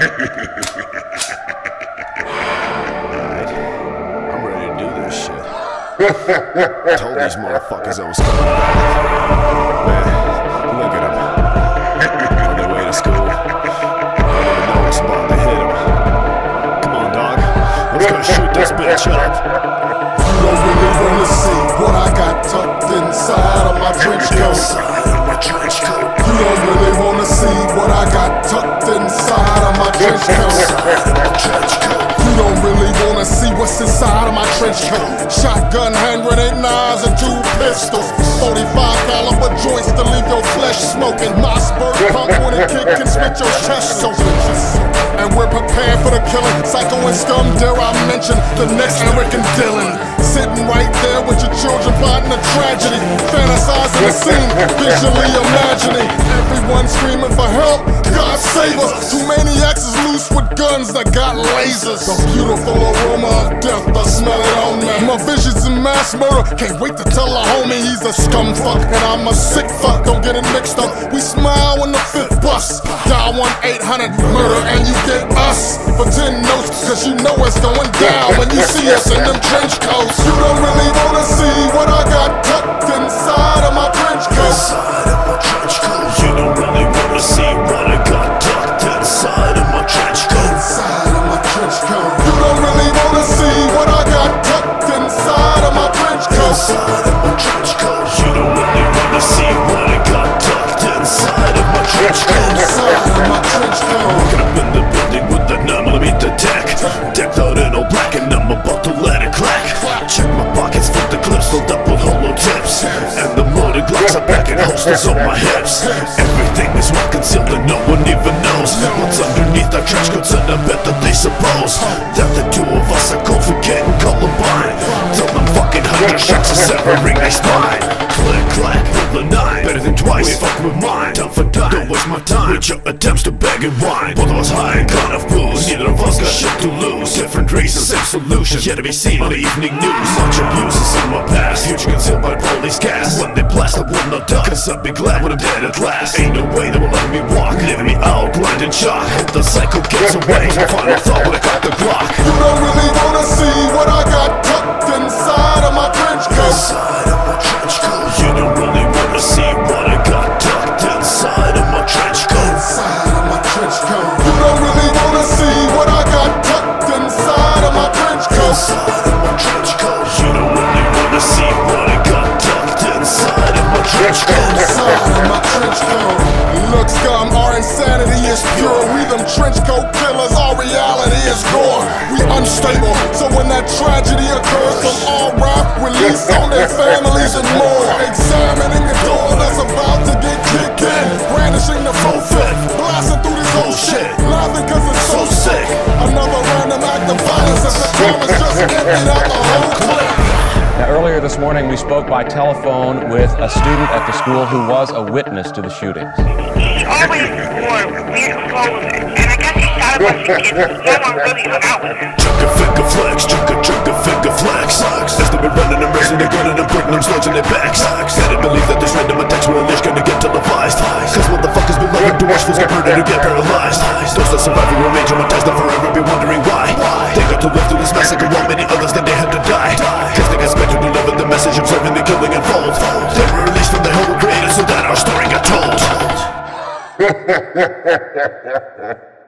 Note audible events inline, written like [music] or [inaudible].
Alright. I'm ready to do this shit. [laughs] Told these motherfuckers I was coming back. Man, You don't really wanna see what's inside of my trench coat. Shotgun, hand grenade, knives, and two pistols. 45 caliber joints to leave your flesh smoking. My spurt pump when it kick can split your chest open. And we're prepared for the killing. Psycho and scum, dare I mention the next Eric and Dylan. Sitting right there with your children plotting a tragedy. Fantasizing the scene, visually imagining. Guns that got lasers. The beautiful aroma of death, I smell it on me. My visions in mass murder. Can't wait to tell a homie he's a scum fuck and I'm a sick fuck. Don't get it mixed up. We smile when the fifth bus. Dial 1 800 murder and you get us for 10 notes. Cause you know it's going down when you see us in them trench coats. You don't really wanna see what I Black and I'm about to let it crack. Check my pockets, fit the clips filled up with hollow tips. And the loaded glocks are back and holsters on my hips. Everything is well concealed and no one even knows what's underneath our trench coats. And I bet that they suppose that the two of us are confident and Columbine. Till them fucking hundred shots are severing their spine. Click, clack, the nine. Better than twice. We fuck with mine. Time for time. Don't waste my time with your attempts to beg and whine. Both of us high and kind of shit to lose. Different reasons, same solutions. Yet to be seen on the evening news. Much abuse is in my past. Future concealed by police gas. When they blast, I will not die. Cause I'll be glad when I'm dead at last. Ain't no way they will let me walk. Leaving me out, blind and. Hope the cycle gets away. Final thought when I got the Glock. You don't really wanna see what I got tucked inside of my trench coat. Is pure. We them trench coat killers, our reality is gore. We unstable, so when that tragedy occurs, they'll all release on their families and more. Examining the door that's about to get kicked in. Brandishing the full fit, blasting through this whole shit. Laughing cause it's so sick. Another random act of violence as the time is just emptied out morning, we spoke by telephone with a student at the school who was a witness to the shootings. He always wore weird clothes, and I guess he shot a bunch of kids. No one really hung out with him. Chugga finger flex, chugga chugga finger flex. As they be running and raising their gun and I'm putting them slugs in their backs. Gotta believe that this random attacks will unleash gonna get televised. Cause motherfuckers be loving to watch fools get murdered and get paralyzed. Those that survive will remain traumatized and forever be wondering why. They got to live through this massacre Ха-ха-ха-ха-ха-ха-ха! [laughs]